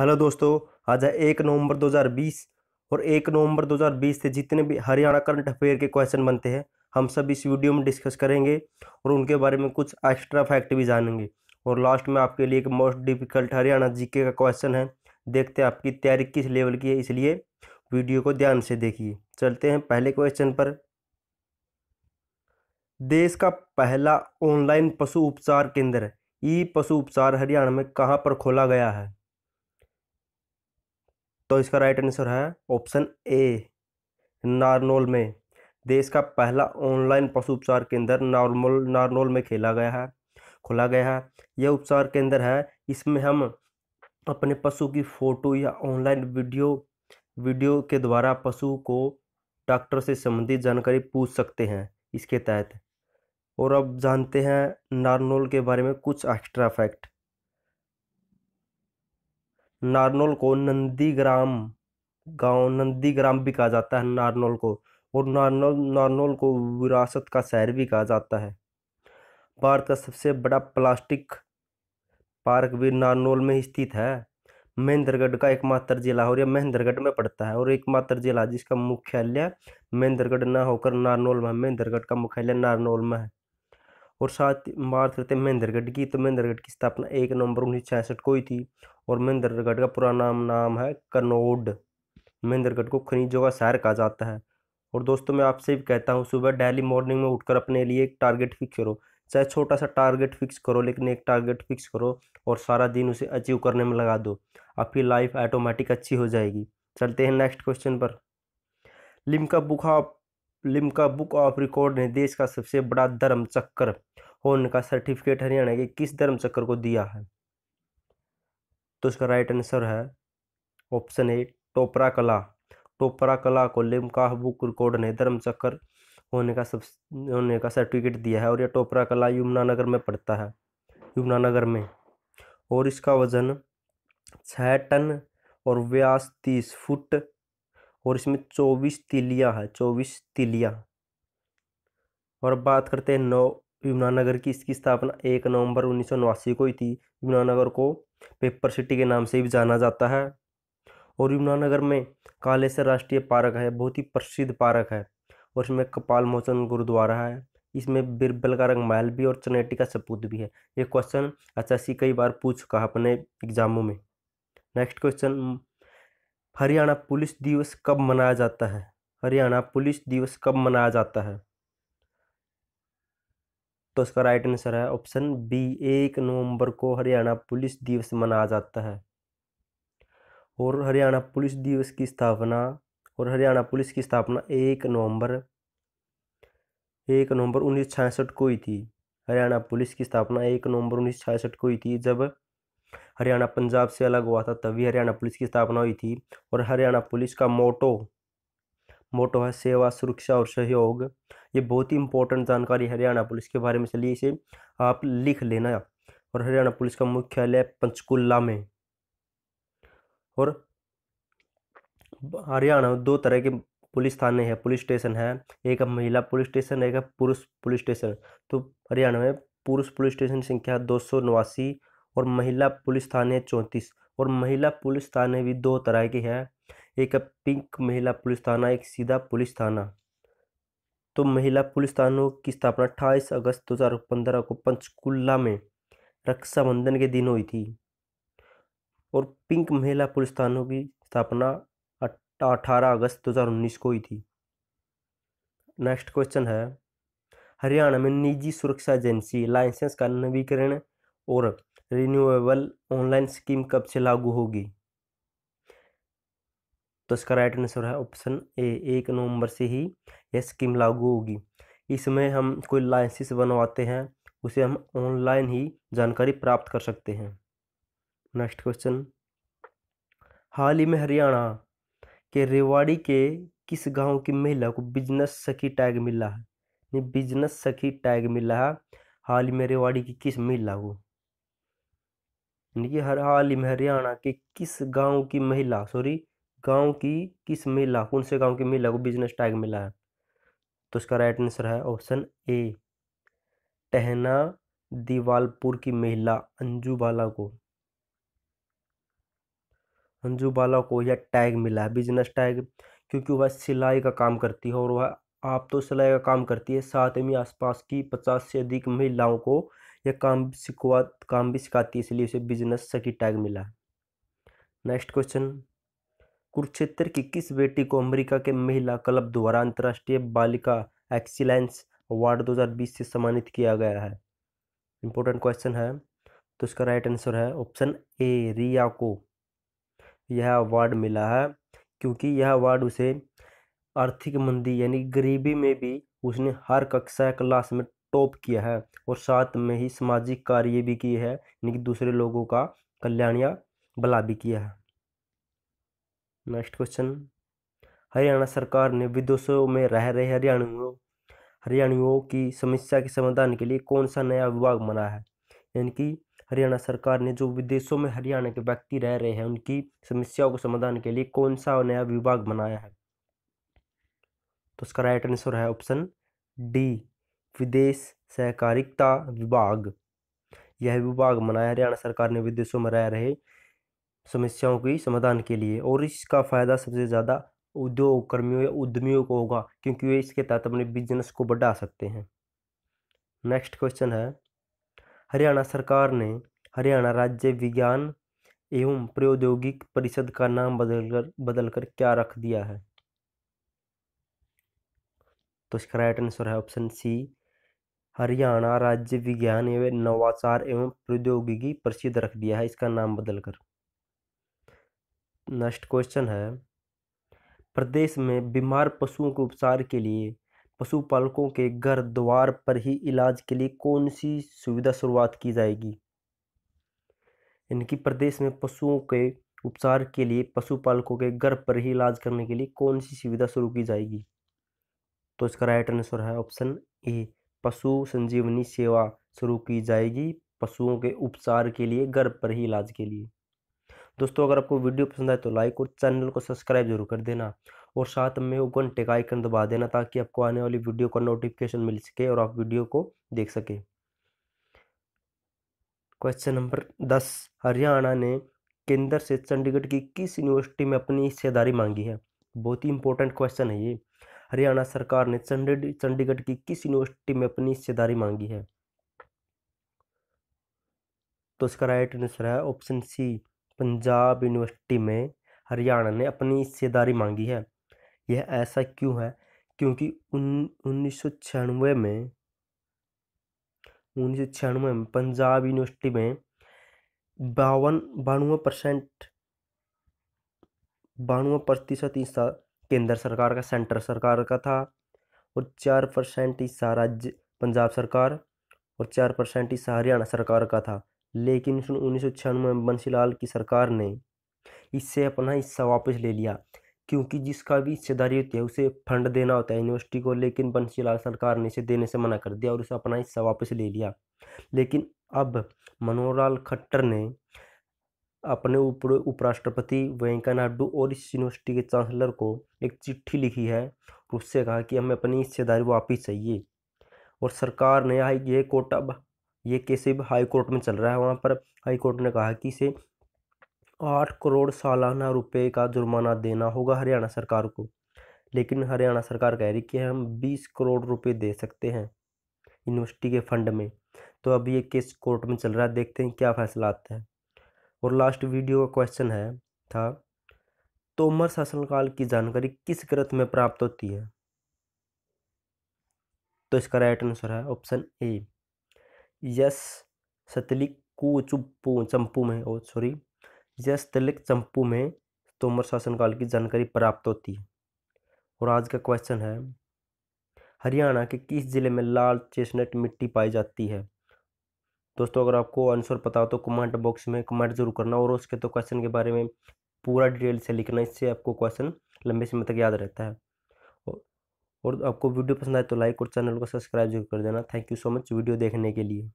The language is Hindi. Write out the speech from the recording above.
हेलो दोस्तों, आज है एक नवंबर 2020 और एक नवंबर 2020 से जितने भी हरियाणा करंट अफेयर के क्वेश्चन बनते हैं, हम सब इस वीडियो में डिस्कस करेंगे और उनके बारे में कुछ एक्स्ट्रा फैक्ट भी जानेंगे। और लास्ट में आपके लिए एक मोस्ट डिफ़िकल्ट हरियाणा जीके का क्वेश्चन है, देखते हैं आपकी तैयारी किस लेवल की है, इसलिए वीडियो को ध्यान से देखिए। चलते हैं पहले क्वेश्चन पर। देश का पहला ऑनलाइन पशु उपचार केंद्र, ई पशु उपचार हरियाणा में कहाँ पर खोला गया है? तो इसका राइट आंसर है ऑप्शन ए नारनोल में। देश का पहला ऑनलाइन पशु उपचार केंद्र नार्मल, नारनोल में खेला गया है, खोला गया है। यह उपचार केंद्र है, इसमें हम अपने पशु की फ़ोटो या ऑनलाइन वीडियो वीडियो के द्वारा पशु को डॉक्टर से संबंधित जानकारी पूछ सकते हैं इसके तहत। और अब जानते हैं नारनोल के बारे में कुछ एक्स्ट्रा फैक्ट नारनौल को नंदीग्राम, गाँव नंदीग्राम भी कहा जाता है नारनौल को, और नारनौल नारनौल को विरासत का शहर भी कहा जाता है। भारत का सबसे बड़ा प्लास्टिक पार्क भी नारनौल में स्थित है। महेंद्रगढ़ का एकमात्र जिला और यह महेंद्रगढ़ में पड़ता है, और एकमात्र जिला जिसका मुख्यालय महेंद्रगढ़ न होकर नारनौल में महेंद्रगढ़ का मुख्यालय नारनौल में है। और साथ बात करते हैं महेंद्रगढ़ की तो महेंद्रगढ़ की स्थापना एक नवंबर उन्नीस सौ छियासठ को ही थी और महेंद्रगढ़ का पूरा नाम नाम है कनोड महेंद्रगढ़ को खनिजों का शहर कहा जाता है। और दोस्तों, मैं आपसे भी कहता हूँ, सुबह डेली मॉर्निंग में उठकर अपने लिए एक टारगेट फिक्स करो। चाहे छोटा सा टारगेट फिक्स करो, लेकिन एक टारगेट फिक्स करो और सारा दिन उसे अचीव करने में लगा दो। आपकी लाइफ ऑटोमेटिक अच्छी हो जाएगी। चलते हैं नेक्स्ट क्वेश्चन पर। Limca of Limca book of record ने देश का सबसे बड़ा धर्म चक्कर होने का सर्टिफिकेट हरियाणा के किस धर्म चक्कर को दिया है? तो इसका राइट आंसर है ऑप्शन ए टोपरा कला टोपरा कला को लिमका बुक रिकॉर्ड ने धर्म चक्कर होने का सब, होने का सर्टिफिकेट दिया है और यह टोपरा कला यमुनानगर में पड़ता है, यमुनानगर में। और इसका वज़न छः टन और व्यास तीस फुट और इसमें चौबीस तिलियाँ है, चौबीस तिलियाँ। और बात करते हैं नौ यमुनानगर की इसकी स्थापना एक नवंबर उन्नीस सौ नवासी को हुई थी। यमुनानगर को पेपर सिटी के नाम से भी जाना जाता है। और यमुनानगर में कालेसर राष्ट्रीय पार्क है, बहुत ही प्रसिद्ध पार्क है। और इसमें कपाल मोचन गुरुद्वारा है। इसमें बिरबल का रंग महल भी और चनेटी का सपूत भी है। ये क्वेश्चन अच्छा सी कई बार पूछ चुका अपने एग्जामों में। नेक्स्ट क्वेश्चन हरियाणा पुलिस दिवस कब मनाया जाता है? हरियाणा पुलिस दिवस कब मनाया जाता है? तो इसका राइट आंसर है ऑप्शन बी एक नवंबर को हरियाणा पुलिस दिवस मनाया जाता है। और हरियाणा पुलिस दिवस की स्थापना, और हरियाणा पुलिस की स्थापना एक नवंबर एक नवंबर उन्नीस को हुई थी। हरियाणा पुलिस की स्थापना एक नवंबर उन्नीस को हुई थी, जब हरियाणा पंजाब से अलग हुआ था, तभी हरियाणा पुलिस की स्थापना हुई थी। और हरियाणा पुलिस का मोटो मोटो है सेवा, सुरक्षा और सहयोग। ये बहुत ही इंपॉर्टेंट जानकारी हरियाणा पुलिस के बारे में। चलिए इसे आप लिख लेना। और हरियाणा पुलिस का मुख्यालय पंचकुला में। और हरियाणा में दो तरह के पुलिस थाने हैं, पुलिस स्टेशन है। एक महिला पुलिस स्टेशन, एक पुरुष पुलिस स्टेशन। तो हरियाणा में पुरुष पुलिस स्टेशन संख्या दो सौ नवासी और महिला पुलिस थाने चौंतीस। और महिला पुलिस थाने भी दो तरह के हैं। एक पिंक महिला पुलिस थाना, एक सीधा पुलिस थाना। तो महिला पुलिस थानों की स्थापना अट्ठाईस अगस्त दो हज़ार पंद्रह को पंचकुला में रक्षाबंधन के दिन हुई थी। और पिंक महिला पुलिस थानों की स्थापना अठारह अगस्त दो हज़ार उन्नीस को हुई थी। नेक्स्ट क्वेश्चन है, हरियाणा में निजी सुरक्षा एजेंसी लाइसेंस का नवीकरण और रिन्यूएबल ऑनलाइन स्कीम कब से लागू होगी? तो इसका राइट आंसर है ऑप्शन ए एक नवंबर से ही यह स्कीम लागू होगी। इसमें हम कोई लाइसेंस बनवाते हैं, उसे हम ऑनलाइन ही जानकारी प्राप्त कर सकते हैं। नेक्स्ट क्वेश्चन हाल ही में हरियाणा के रेवाड़ी के किस गाँव की महिला को बिज़नेस सखी टैग मिला है? बिज़नेस सखी टैग मिला है। हाल ही में रेवाड़ी की किस महिला को? हर हाल ही में हरियाणा के किस गाँव की महिला सॉरी गाँव की किस महिला, कौन से गाँव की महिला को बिज़नेस टैग मिला है? तो इसका राइट आंसर है ऑप्शन ए टहना दीवालपुर की महिला अंजू बाला को। अंजू बाला को यह टैग मिला है बिज़नेस टैग क्योंकि वह सिलाई का काम करती है और वह आप तो सिलाई का काम करती है, साथ में आसपास की पचास से अधिक महिलाओं को यह काम सिखवा, काम भी सिखाती है, इसलिए उसे बिज़नेस सखी टैग मिला। नेक्स्ट क्वेश्चन कुरुक्षेत्र की किस बेटी को अमेरिका के महिला क्लब द्वारा अंतर्राष्ट्रीय बालिका एक्सीलेंस अवार्ड 2020 से सम्मानित किया गया है? इंपॉर्टेंट क्वेश्चन है। तो इसका राइट आंसर है ऑप्शन ए रिया को। यह अवार्ड मिला है, क्योंकि यह अवार्ड उसे आर्थिक मंदी यानी गरीबी में भी उसने हर कक्षा क्लास में टॉप किया है और साथ में ही सामाजिक कार्य भी किए है, यानी कि दूसरे लोगों का कल्याण या भला भी किया है। नेक्स्ट क्वेश्चन हरियाणा सरकार ने विदेशों में रह रहे हरियाणियों हरियाणियों की समस्या के समाधान के लिए कौन सा नया विभाग बना है? यानी कि हरियाणा सरकार ने जो विदेशों में हरियाणा के व्यक्ति रह रहे हैं, उनकी समस्याओं के समाधान के लिए कौन सा नया विभाग बनाया है? तो उसका राइट आंसर है ऑप्शन डी विदेश सहकारिता विभाग। यह विभाग बनाया हरियाणा सरकार ने विदेशों में रह रहे समस्याओं की समाधान के लिए और इसका फ़ायदा सबसे ज़्यादा उद्योग कर्मियों या उद्यमियों को होगा, क्योंकि वे इसके तहत अपने बिज़नेस को बढ़ा सकते हैं। नेक्स्ट क्वेश्चन है। हरियाणा सरकार ने हरियाणा राज्य विज्ञान एवं प्रौद्योगिक परिषद का नाम बदलकर बदलकर क्या रख दिया है? तो इसका राइट आंसर है ऑप्शन सी हरियाणा राज्य विज्ञान एवं नवाचार एवं प्रौद्योगिकी प्रसिद्ध रख दिया है, इसका नाम बदलकर। नेक्स्ट क्वेश्चन है। प्रदेश में बीमार पशुओं के उपचार के लिए पशुपालकों के घर द्वार पर ही इलाज के लिए कौन सी सुविधा शुरुआत की जाएगी? इनकी प्रदेश में पशुओं के उपचार के लिए पशुपालकों के घर पर ही इलाज करने के लिए कौन सी सुविधा शुरू की जाएगी? तो इसका राइट आंसर है ऑप्शन ए पशु संजीवनी सेवा शुरू की जाएगी पशुओं के उपचार के लिए, घर पर ही इलाज के लिए। दोस्तों, अगर आपको वीडियो पसंद आए तो लाइक और चैनल को सब्सक्राइब ज़रूर कर देना और साथ में वो घंटे का आइकन दबा देना ताकि आपको आने वाली वीडियो का नोटिफिकेशन मिल सके और आप वीडियो को देख सके। क्वेश्चन नंबर दस। हरियाणा ने केंद्र से चंडीगढ़ की किस यूनिवर्सिटी में अपनी हिस्सेदारी मांगी है? बहुत ही इंपॉर्टेंट क्वेश्चन है ये। हरियाणा सरकार ने चंडीगढ़ की किस यूनिवर्सिटी में अपनी हिस्सेदारी मांगी है? तो इसका राइट आंसर है ऑप्शन सी पंजाब यूनिवर्सिटी में हरियाणा ने अपनी हिस्सेदारी मांगी है। यह ऐसा क्यों है? क्योंकि उन, उन्नीस में, उन्नीस सौ छियानवे में पंजाब यूनिवर्सिटी में बावन, बानवे परसेंट, बानवे प्रतिशत केंद्र सरकार का सेंटर सरकार का था और चार परसेंट हिस्सा राज्य, पंजाब सरकार और चार परसेंट हिस्सा हरियाणा सरकार का था। लेकिन उन्नीस सौ छियानवे में बंसीलाल की सरकार ने इससे अपना हिस्सा वापस ले लिया, क्योंकि जिसका भी हिस्सेदारी होती है, उसे फंड देना होता है यूनिवर्सिटी को, लेकिन बंसीलाल सरकार ने इसे देने से मना कर दिया और उसे अपना हिस्सा वापस ले लिया। लेकिन अब मनोहर लाल खट्टर ने अपने उपराष्ट्रपति वेंकैया नायडू और इस यूनिवर्सिटी के चांसलर को एक चिट्ठी लिखी है उससे कहा कि हमें अपनी हिस्सेदारी वापस चाहिए। और सरकार ने यहाँ कोर्ट अब, ये केस अब हाई कोर्ट में चल रहा है। वहाँ पर हाई कोर्ट ने कहा कि इसे आठ करोड़ सालाना रुपए का जुर्माना देना होगा हरियाणा सरकार को। लेकिन हरियाणा सरकार कह रही कि हम बीस करोड़ रुपए दे सकते हैं यूनिवर्सिटी के फंड में। तो अभी ये केस कोर्ट में चल रहा है, देखते हैं क्या फैसला आता है। और लास्ट वीडियो का क्वेश्चन है, था, तोमर शासनकाल की जानकारी किस ग्रंथ में प्राप्त होती है? तो इसका राइट आंसर है ऑप्शन ए यस, सतलिक कु चुप्पू चंपू में, ओ सॉरी यस तलिक चंपू में तोमर शासनकाल की जानकारी प्राप्त होती है। और आज का क्वेश्चन है, हरियाणा के किस ज़िले में लाल चेस्टनट मिट्टी पाई जाती है? दोस्तों, अगर आपको आंसर पता हो तो कमेंट बॉक्स में कमेंट ज़रूर करना और उसके तो क्वेश्चन के बारे में पूरा डिटेल से लिखना, इससे आपको क्वेश्चन लंबे समय तक याद रहता है। और आपको वीडियो पसंद आए तो लाइक और चैनल को सब्सक्राइब ज़रूर कर देना। Thank you so much video देखने के लिए।